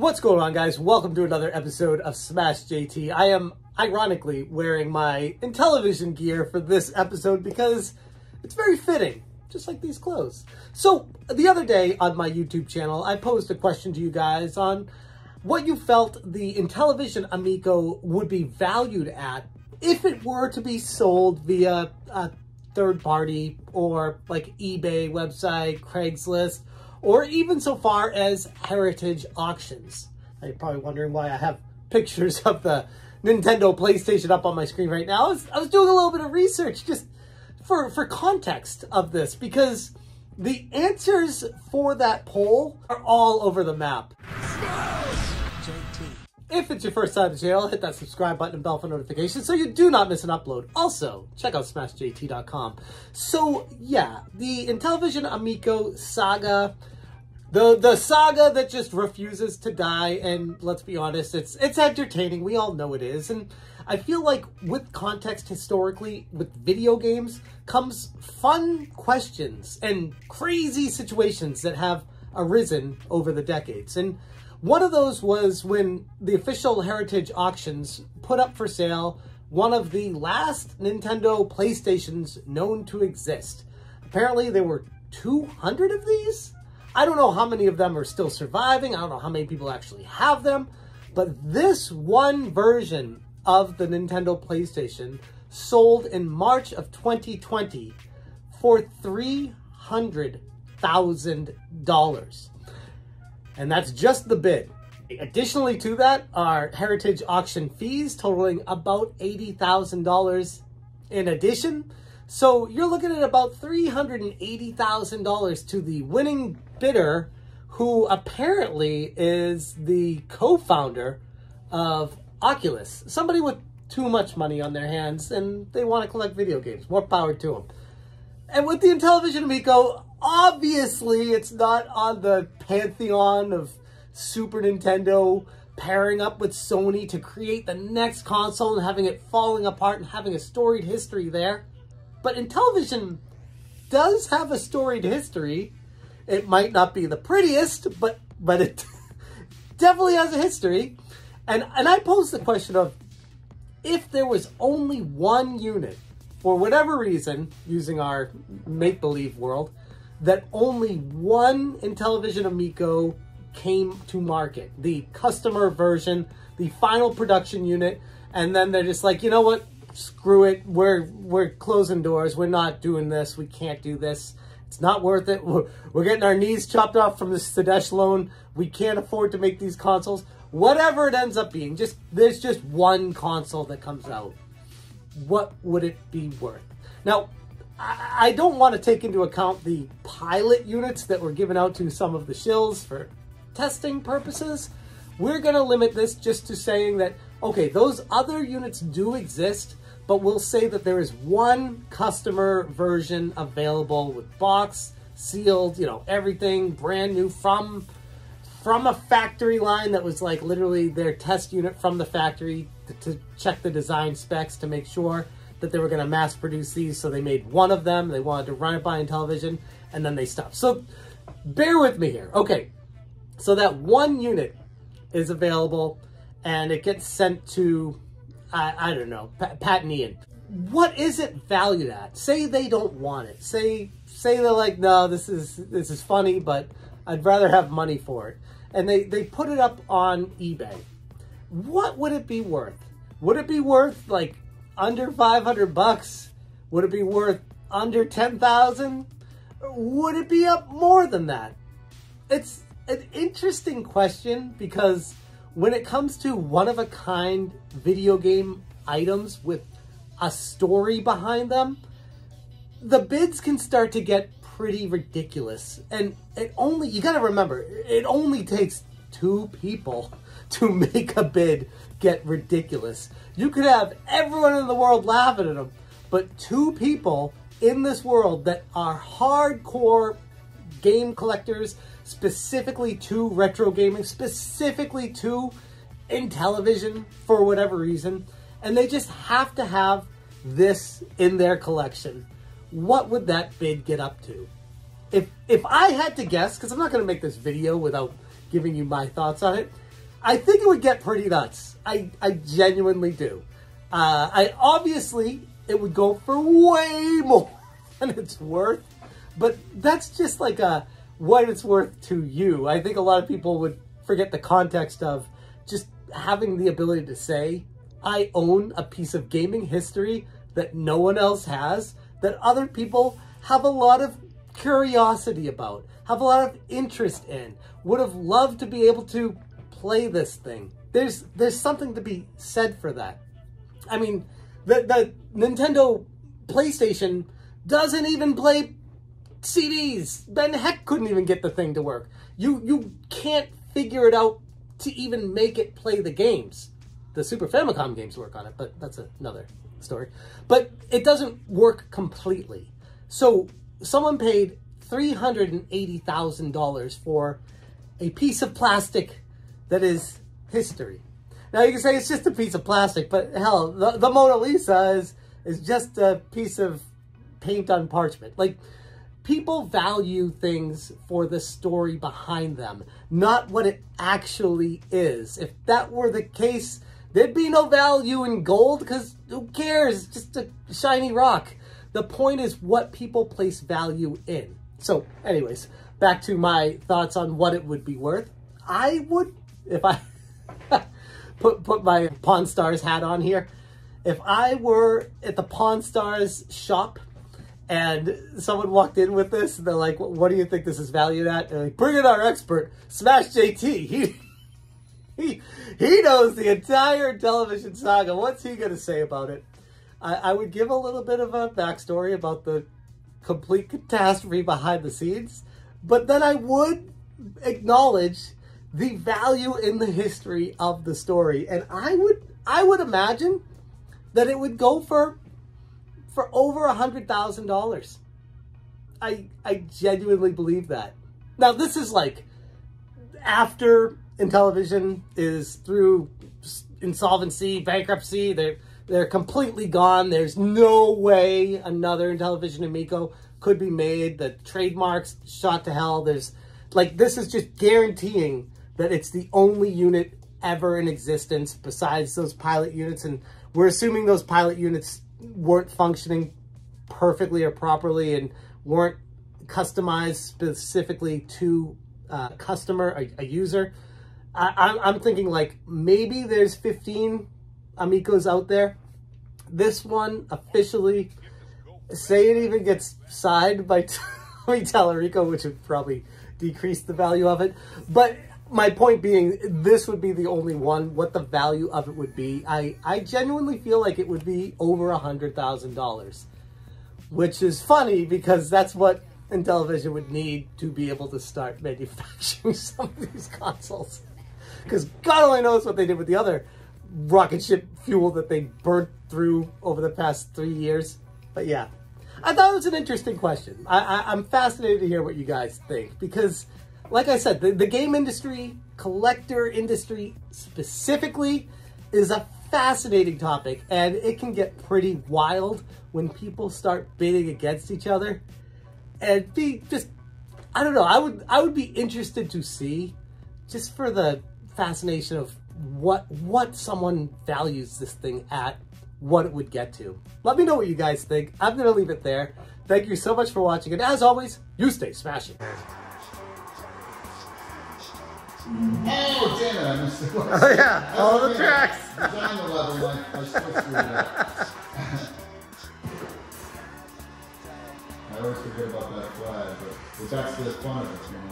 What's going on, guys? Welcome to another episode of Smash JT. I am ironically wearing my Intellivision gear for this episode because it's very fitting, just like these clothes. So, the other day on my YouTube channel, I posed a question to you guys on what you felt the Intellivision Amico would be valued at if it were to be sold via a third party or like eBay website, Craigslist, or even so far as heritage auctions. You're probably wondering why I have pictures of the Nintendo PlayStation up on my screen right now. I was, I was doing a little bit of research just for, for context of this because the answers for that poll are all over the map. If it's your first time the channel, hit that subscribe button and bell for notifications so you do not miss an upload. Also, check out smashjt.com. So, yeah, the Intellivision Amico saga, the the saga that just refuses to die, and let's be honest, it's it's entertaining. We all know it is, and I feel like with context historically with video games comes fun questions and crazy situations that have arisen over the decades. And one of those was when the official Heritage Auctions put up for sale one of the last Nintendo PlayStations known to exist. Apparently there were 200 of these? I don't know how many of them are still surviving. I don't know how many people actually have them. But this one version of the Nintendo PlayStation sold in March of 2020 for $300,000 and that's just the bid. Additionally to that are heritage auction fees totaling about $80,000 in addition. So you're looking at about $380,000 to the winning bidder who apparently is the co-founder of Oculus. Somebody with too much money on their hands and they want to collect video games. More power to them. And with the Intellivision Amico, obviously it's not on the pantheon of Super Nintendo pairing up with Sony to create the next console and having it falling apart and having a storied history there. But Intellivision does have a storied history. It might not be the prettiest, but but it definitely has a history. And and I posed the question of if there was only one unit, for whatever reason, using our make-believe world, that only one Intellivision Amico came to market, the customer version, the final production unit, and then they're just like, you know what, screw it, we're we're closing doors, we're not doing this, we can't do this, it's not worth it, we're, we're getting our knees chopped off from the Sadesh loan, we can't afford to make these consoles, whatever it ends up being, just there's just one console that comes out. What would it be worth? Now, I don't want to take into account the pilot units that were given out to some of the shills for testing purposes. We're going to limit this just to saying that, okay, those other units do exist, but we'll say that there is one customer version available with box, sealed, you know, everything brand new from from a factory line that was like literally their test unit from the factory to, to check the design specs to make sure that they were going to mass produce these, so they made one of them. They wanted to run it by Intellivision, and then they stopped. So bear with me here. Okay, so that one unit is available, and it gets sent to, I, I don't know, Pat and Ian. What is it valued at? Say they don't want it. Say say they're like, no, this is this is funny, but I'd rather have money for it. And they, they put it up on eBay. What would it be worth? Would it be worth like under 500 bucks? Would it be worth under 10,000? Would it be up more than that? It's an interesting question because when it comes to one-of-a-kind video game items with a story behind them, the bids can start to get pretty ridiculous. And it only, you gotta remember, it only takes two people to make a bid get ridiculous. You could have everyone in the world laughing at them, but two people in this world that are hardcore game collectors, specifically to retro gaming, specifically to Intellivision for whatever reason, and they just have to have this in their collection. What would that bid get up to? If if I had to guess, because I'm not going to make this video without giving you my thoughts on it, I think it would get pretty nuts. I, I genuinely do. Uh, I obviously it would go for way more than it's worth, but that's just like a what it's worth to you. I think a lot of people would forget the context of just having the ability to say, I own a piece of gaming history that no one else has, that other people have a lot of curiosity about, have a lot of interest in, would have loved to be able to play this thing. There's there's something to be said for that. I mean, the the Nintendo PlayStation doesn't even play CDs. Ben Heck couldn't even get the thing to work. You you can't figure it out to even make it play the games. The Super Famicom games work on it, but that's another story. But it doesn't work completely. So someone paid $380,000 for a piece of plastic that is history. Now you can say it's just a piece of plastic, but hell, the, the Mona Lisa is, is just a piece of paint on parchment. Like, people value things for the story behind them, not what it actually is. If that were the case, there'd be no value in gold because who cares? It's just a shiny rock. The point is what people place value in. So, anyways, back to my thoughts on what it would be worth. I would, if I put put my Pawn Stars hat on here, if I were at the Pawn Stars shop and someone walked in with this, and they're like, "What do you think this is valued at?" And like, "Bring in our expert, Smash JT. He he he knows the entire Intellivision saga. What's he gonna say about it?" I, I would give a little bit of a backstory about the complete catastrophe behind the scenes, but then I would acknowledge the value in the history of the story, and I would I would imagine that it would go for for over a hundred thousand dollars. I I genuinely believe that. Now this is like after Intellivision is through insolvency, bankruptcy. They're they're completely gone. There's no way another Intellivision Amico could be made. The trademarks shot to hell. There's like this is just guaranteeing that it's the only unit ever in existence besides those pilot units. And we're assuming those pilot units weren't functioning perfectly or properly and weren't customized specifically to uh, customer, a, a user. I, I'm thinking like maybe there's 15 Amicos out there. This one officially, say it even gets signed by Tommy Tallarico, which would probably decrease the value of it. But my point being, this would be the only one. What the value of it would be, I, I genuinely feel like it would be over a $100,000. Which is funny because that's what Intellivision would need to be able to start manufacturing some of these consoles. Because God only knows what they did with the other rocket ship fuel that they burnt through over the past three years. But yeah, I thought it was an interesting question. I, am fascinated to hear what you guys think because, like I said, the, the game industry, collector industry specifically, is a fascinating topic and it can get pretty wild when people start bidding against each other and be just I don't know I would I would be interested to see just for the fascination of what what someone values this thing at, what it would get to. Let me know what you guys think. I'm to leave it there. Thank you so much for watching, and as always, you stay smashing. Oh, damn it, I missed the question. Oh, yeah, all the tracks. It's level, I, I switched through that. I always forget about that flag, but, but that's the fun of it, you know?